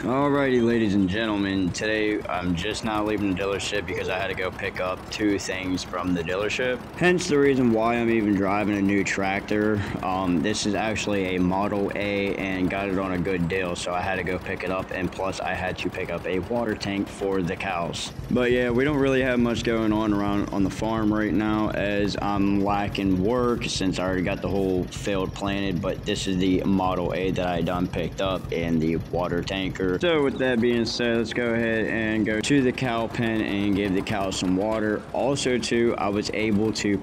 Alrighty, ladies and gentlemen, today I'm just not leaving the dealership because I had to go pick up two things from the dealership. Hence the reason why I'm even driving a new tractor. Um, this is actually a Model A and got it on a good deal, so I had to go pick it up. And plus, I had to pick up a water tank for the cows. But yeah, we don't really have much going on around on the farm right now as I'm lacking work since I already got the whole field planted. But this is the Model A that I done picked up and the water tanker so with that being said, let's go ahead and go to the cow pen and give the cows some water. Also too, I was able to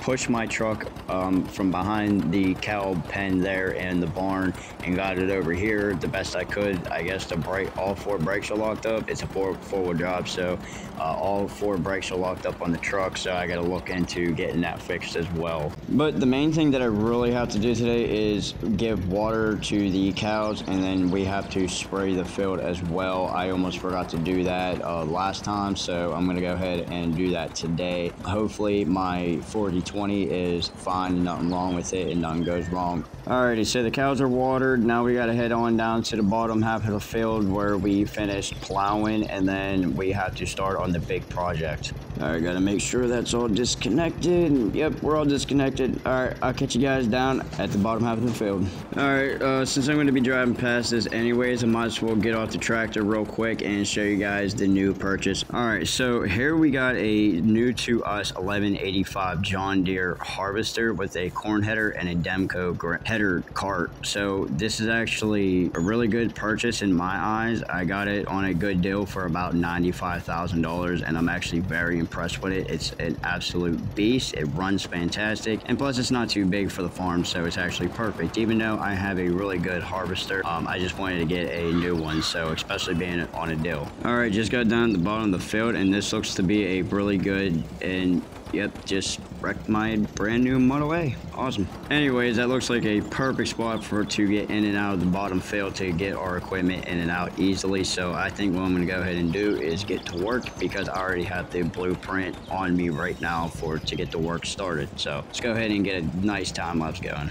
push my truck um, from behind the cow pen there in the barn and got it over here the best I could. I guess the brake, all four brakes are locked up. It's a four, four wheel drive, so uh, all four brakes are locked up on the truck. So I got to look into getting that fixed as well. But the main thing that I really have to do today is give water to the cows and then we have to spray the the field as well. I almost forgot to do that uh, last time, so I'm going to go ahead and do that today. Hopefully my 4020 is fine, nothing wrong with it, and nothing goes wrong. Alrighty, so the cows are watered. Now we got to head on down to the bottom half of the field where we finished plowing, and then we have to start on the big project. Alright, got to make sure that's all disconnected. Yep, we're all disconnected. Alright, I'll catch you guys down at the bottom half of the field. Alright, uh, since I'm going to be driving past this anyways, I might as well we'll get off the tractor real quick and show you guys the new purchase. All right, so here we got a new to us 1185 John Deere harvester with a corn header and a Demco header cart. So this is actually a really good purchase in my eyes. I got it on a good deal for about $95,000 and I'm actually very impressed with it. It's an absolute beast. It runs fantastic. And plus it's not too big for the farm, so it's actually perfect. Even though I have a really good harvester, um, I just wanted to get a new one, so especially being on a deal. All right, just got down at the bottom of the field, and this looks to be a really good and Yep, just wrecked my brand new Model A. Awesome. Anyways, that looks like a perfect spot for to get in and out of the bottom field to get our equipment in and out easily. So I think what I'm going to go ahead and do is get to work because I already have the blueprint on me right now for to get the work started. So let's go ahead and get a nice time lapse going.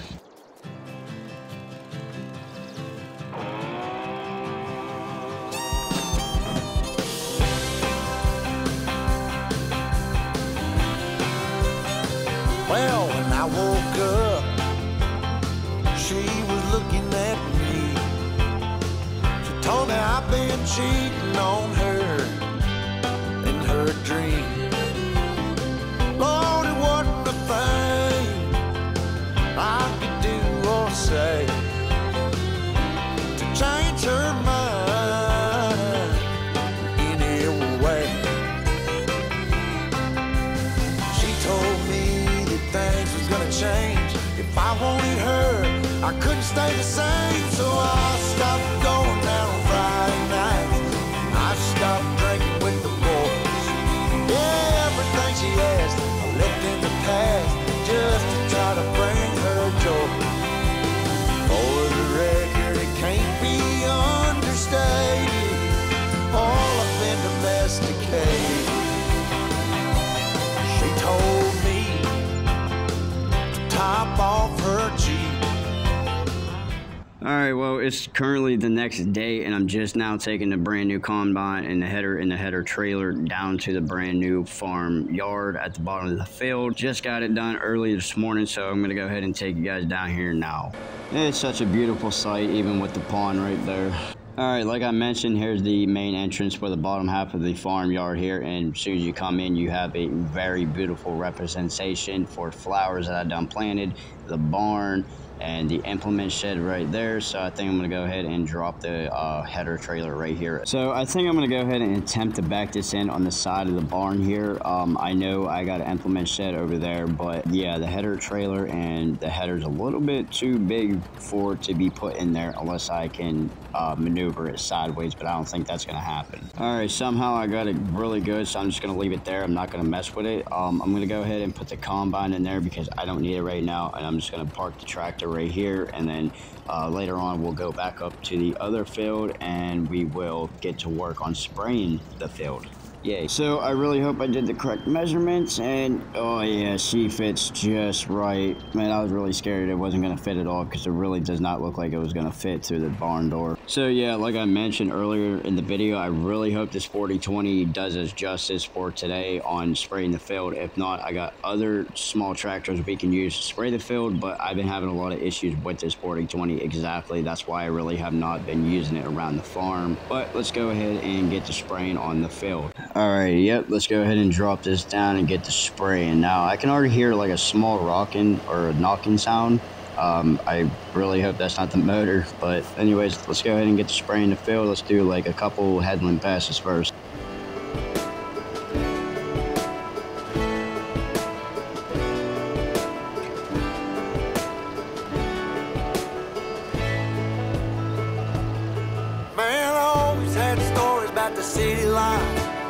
I woke up, she was looking at me. She told me I've been cheating I couldn't stay the same. So I stopped going Alright, well, it's currently the next day, and I'm just now taking the brand new combine and the header and the header trailer down to the brand new farm yard at the bottom of the field. Just got it done early this morning, so I'm going to go ahead and take you guys down here now. It's such a beautiful sight, even with the pond right there. Alright, like I mentioned, here's the main entrance for the bottom half of the farmyard here. And as soon as you come in, you have a very beautiful representation for flowers that I done planted, the barn, and the implement shed right there. So I think I'm gonna go ahead and drop the uh, header trailer right here. So I think I'm gonna go ahead and attempt to back this in on the side of the barn here. Um, I know I got an implement shed over there, but yeah, the header trailer and the header's a little bit too big for to be put in there unless I can uh, maneuver it sideways, but I don't think that's gonna happen. All right, somehow I got it really good, so I'm just gonna leave it there. I'm not gonna mess with it. Um, I'm gonna go ahead and put the combine in there because I don't need it right now, and I'm just gonna park the tractor right here, and then uh, later on we'll go back up to the other field and we will get to work on spraying the field. Yay. So I really hope I did the correct measurements and oh yeah, she fits just right. Man, I was really scared it wasn't going to fit at all because it really does not look like it was going to fit through the barn door. So yeah, like I mentioned earlier in the video, I really hope this 4020 does us justice for today on spraying the field. If not, I got other small tractors we can use to spray the field, but I've been having a lot of issues with this 4020 exactly. That's why I really have not been using it around the farm. But let's go ahead and get the spraying on the field. All right, yep, let's go ahead and drop this down and get the spraying. Now, I can already hear like a small rocking or knocking sound. Um, I really hope that's not the motor, but anyways, let's go ahead and get the spray in the field. Let's do like a couple headland passes first. Man, I always had stories about the city life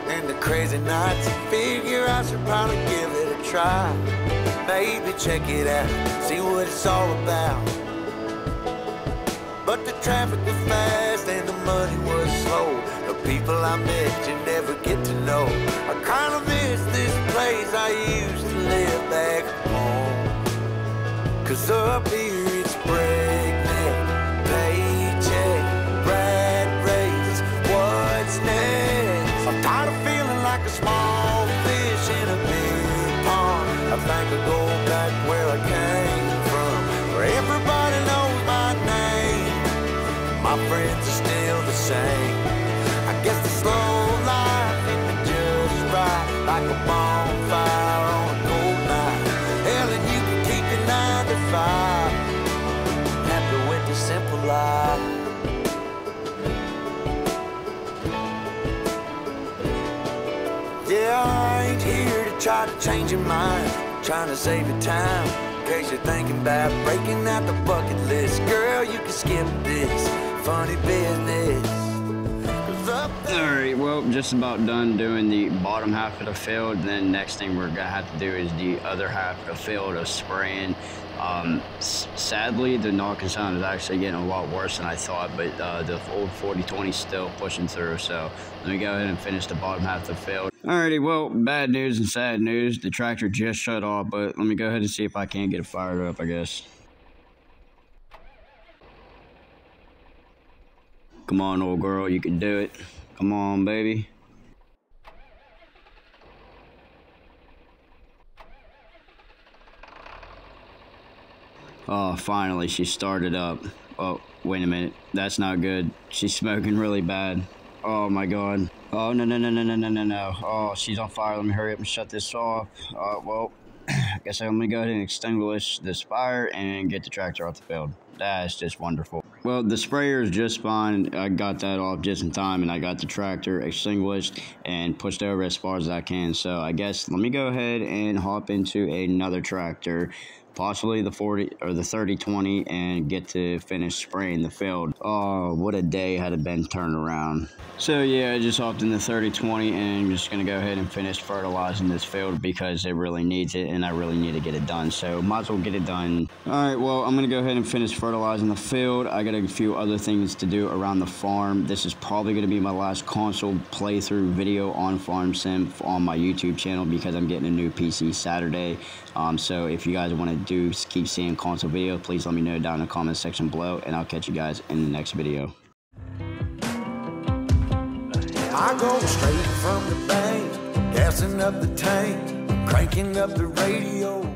and the crazy nights. Figure I should probably give it a try. Maybe check it out, see what it's all about. But the traffic was fast and the money was slow. The people I met you never get to know. I kinda miss this place I used to live back home. Cause up here I came from, where everybody knows my name. My friends are still the same. I guess the slow life hit me just right, like a bonfire on a cold night. Hell, and you can keep your nine to five. Happy with the simple life. Yeah, I ain't here to try to change your mind. Trying to save your time. In case you're thinking about breaking out the bucket list. Girl, you can skip this funny business. Alright, well, just about done doing the bottom half of the field. Then next thing we're gonna have to do is the other half of the field of spraying. Um, sadly, the knocking sound is actually getting a lot worse than I thought, but uh, the old 4020 is still pushing through. So let me go ahead and finish the bottom half of the field. Alrighty, well, bad news and sad news. The tractor just shut off, but let me go ahead and see if I can't get it fired up, I guess. Come on, old girl, you can do it. Come on, baby. Oh, finally, she started up. Oh, wait a minute. That's not good. She's smoking really bad. Oh my god. Oh, no, no, no, no, no, no, no, no. Oh, she's on fire. Let me hurry up and shut this off. Uh, well, I guess I'm gonna go ahead and extinguish this fire and get the tractor off the field. That's just wonderful. Well, the sprayer is just fine. I got that off just in time, and I got the tractor extinguished and pushed over as far as I can. So I guess let me go ahead and hop into another tractor, possibly the 40 or the 3020, and get to finish spraying the field. Oh, what a day had it been turned around. So yeah, I just hopped in the 3020 and I'm just gonna go ahead and finish fertilizing this field because it really needs it and I really need to get it done. So might as well get it done. All right, well I'm gonna go ahead and finish fertilizing the field. I got a few other things to do around the farm. This is probably gonna be my last console playthrough video on Farm Sim on my YouTube channel because I'm getting a new PC Saturday. Um, so if you guys want to do keep seeing console videos, please let me know down in the comment section below, and I'll catch you guys in the next video. I go straight from the bank, gassing up the tank, cranking up the radio.